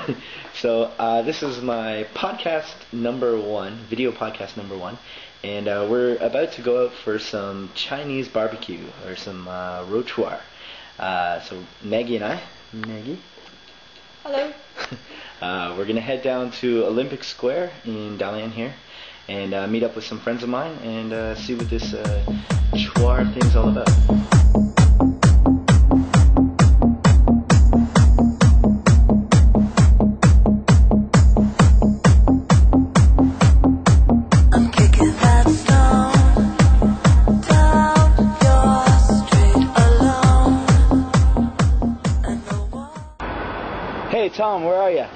so uh, this is my podcast number one, video podcast number one, and uh, we're about to go out for some Chinese barbecue or some uh, rochuar. Uh, so Maggie and I, Maggie, Hello. uh, we're gonna head down to Olympic Square in Dalian here, and uh, meet up with some friends of mine and uh, see what this uh, chuar thing's all about. Tom, where are you?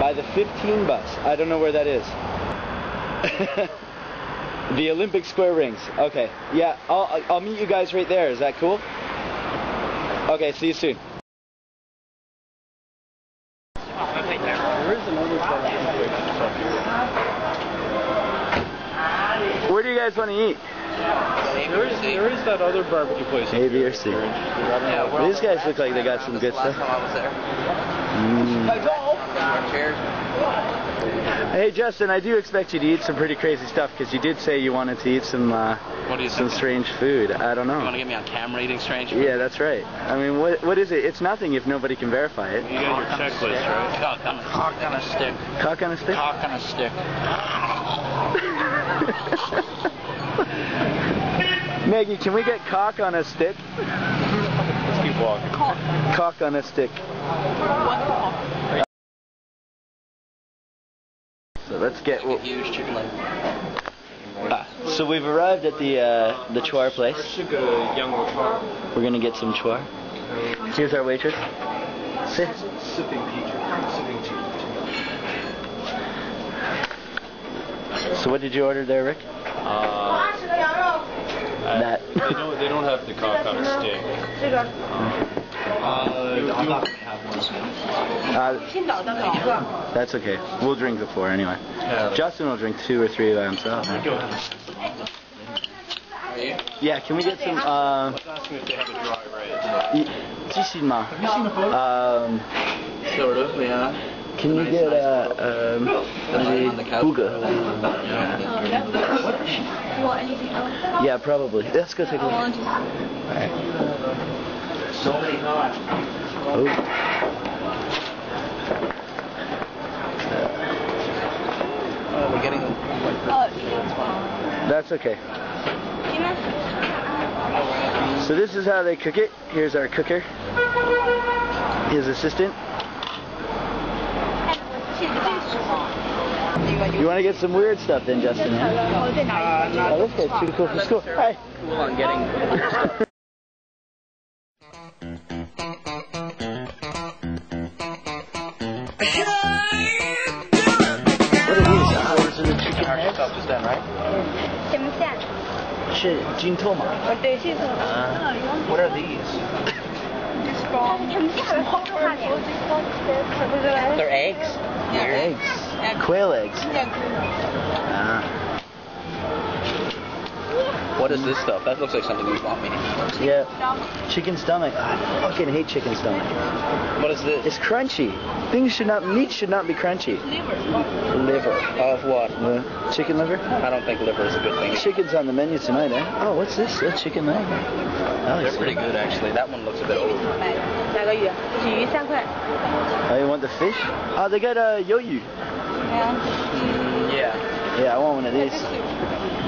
By the 15 bus. I don't know where that is. the Olympic Square rings. Okay. Yeah, I'll I'll meet you guys right there. Is that cool? Okay, see you soon. Where do you guys want to eat? There is, there is that other barbecue place. A, B, or C. These guys look like they got some good stuff. Mm. Hey Justin, I do expect you to eat some pretty crazy stuff because you did say you wanted to eat some uh, What you some think? strange food. I don't know. You want to get me on camera eating strange food? Yeah, that's right. I mean, what what is it? It's nothing if nobody can verify it. You got your checklist, right? Cock on cock on a stick. Cock on a stick. Cock on a stick. Maggie, can we get cock on a stick? Let's keep walking. Cock on a stick. So let's get. A huge chicken leg. Ah, so we've arrived at the uh, the chuar place. We're gonna get some chuar. Here's our waitress. Sit. Sipping tea. So what did you order there, Rick? Uh, that. they don't. They don't have the cock on a stick. Uh, I'm. Uh, that's okay. We'll drink the four anyway. Justin will drink two or three by himself. Yeah, can we get some? Uh, Have you seen the photo? Um, sort of, yeah can you get a, um, On the couch. Booga? You want anything else? Yeah, probably. Let's go take a look. Alright. Oh. Oh, we're getting. Uh, That's okay. So this is how they cook it. Here's our cooker. His assistant. You want to get some weird stuff in, Justin? Huh? Uh, oh, this guy's too cool for school. Hey. Cool on getting. Uh, what are these? They're eggs. Yeah, eggs. Quail eggs. Yeah, uh-huh. What is this stuff? That looks like something you want me to eat. Yeah. Chicken stomach. I fucking hate chicken stomach. What is this? It's crunchy. Things should not, meat should not be crunchy. Liver. Liver. Of what? The chicken liver? I don't think liver is a good thing. Chicken's on the menu tonight, eh? Oh, what's this? A chicken leg. That They're pretty good, actually. That one looks a bit old. Oh, you want the fish? Oh, they got a uh, yoyu. Yeah. Yeah, I want one of these.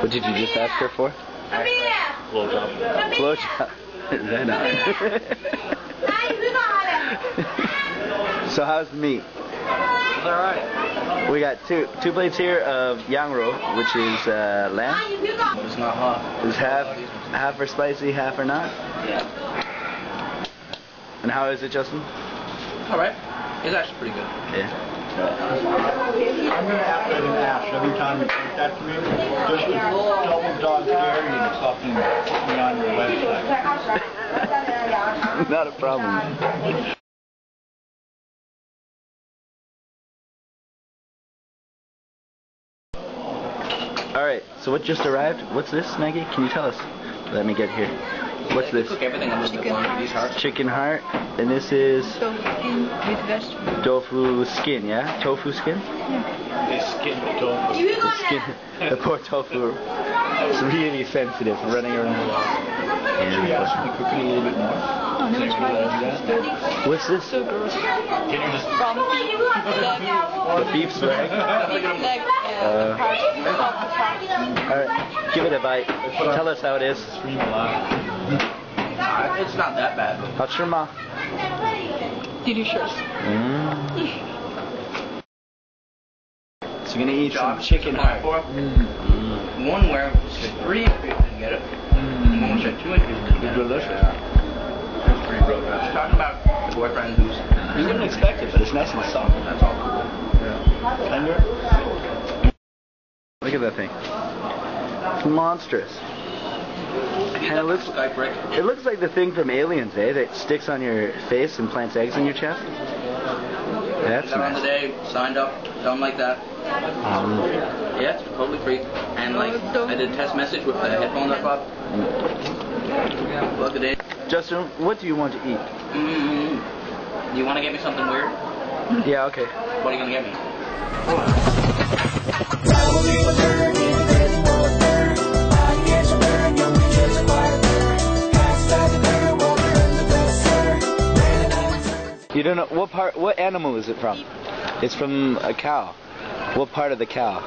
what did you just ask her for? Blowjob. Blowjob. Right on. so how's the meat? It's alright. We got two two plates here of yang ro, which is uh, lamb. It's not hot. It's half half are spicy, half or not. Yeah. And how is it, Justin? All right. It's actually pretty good. Yeah. I'm gonna have to ask every time you take that to me, just to double dog dare you to fucking put me on your website. Not a problem. All right. So what just arrived? What's this, Maggie? Can you tell us? Let me get here. What's this? Cook everything a little bit longer. These hearts. Chicken heart, and this is Tofu skin with tofu skin. Yeah, tofu skin. They skin the tofu. The skin, the poor tofu. It's really sensitive, running around. Should we ask them to cook it a little bit more? Oh, never tried. What's this? So gross. Can you just From leg, The beef leg. Uh, part, soft part. All right, give it a bite. Tell us how it is. It's not that bad. But... Touch your mom. Did you sure? Mm. so you're gonna eat Job some chicken hot. Mm. One where three inches to get it. Mm. One where two to get it. Delicious. Yeah. It's pretty good. Talking about a boyfriend who's you wouldn't expect it, but it's nice and soft. That's all. Tender. Look at that thing. It's monstrous. And it looks Skype it looks like the thing from Aliens, eh? That sticks on your face and plants eggs in your chest. That's Got on the nice. day, signed up, something like that. Um, Yeah, it's totally free. And like, I did a test message with the headphones I bought. Plug it in. Justin, what do you want to eat? Mm-hmm. You want to get me something weird? Yeah, okay. What are you gonna get me? You don't know what part? What animal is it from? It's from a cow. What part of the cow?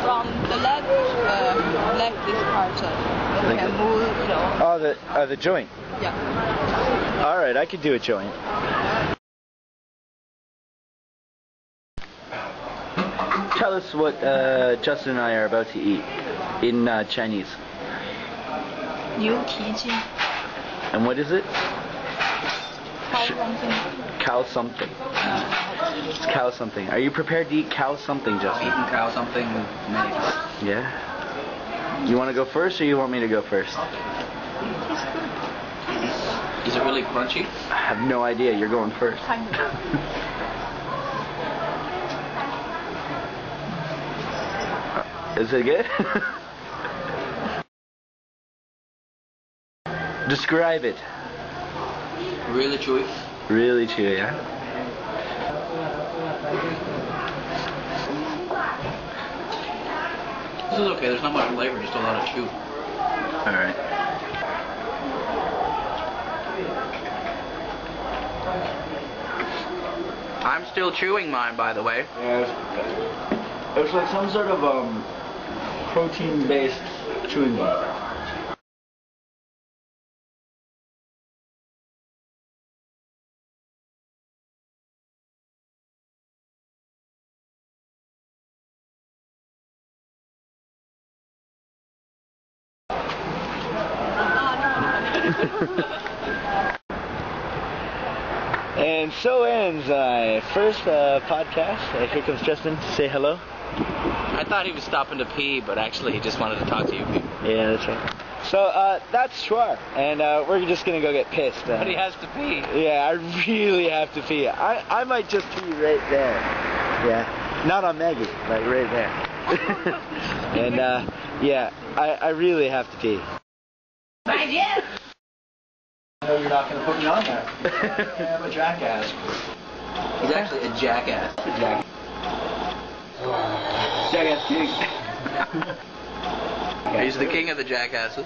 From the leg. Uh, leg is part of. Like the, move, you know. Oh, the oh, the joint. Yeah. All right, I could do a joint. Tell us what uh, Justin and I are about to eat in uh, Chinese. New And what is it? cow something. It's cow something. Are you prepared to eat cow something, Justin? Eating cow something many times. Yeah. You want to go first, or you want me to go first? Is it really crunchy? I have no idea. You're going first. Is it good? Describe it. Really chewy. Really chewy, yeah? This is okay. There's not much flavor, just a lot of chew. Alright. I'm still chewing mine, by the way. Yeah, it's like some sort of um, protein-based chewing gum. And so ends my first uh, podcast. Uh, here comes Justin. Say hello. I thought he was stopping to pee, but actually he just wanted to talk to you people. Yeah, that's right. So uh, that's chuar, and uh, we're just gonna go get pissed. Uh, But he has to pee. Yeah, I really have to pee. I, I might just pee right there. Yeah. Not on Maggie, like right there. and uh, yeah, I, I really have to pee. No, you're not gonna put me on there. I'm a jackass. He's actually a jackass. Jackass king. He's the king of the jackasses.